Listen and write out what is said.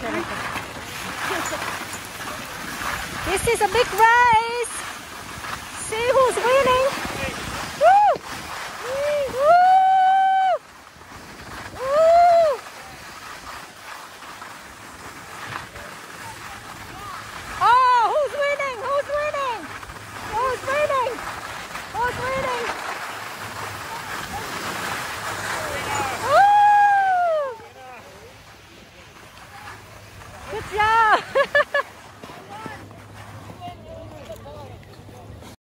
This is a big winning. Yeah. job.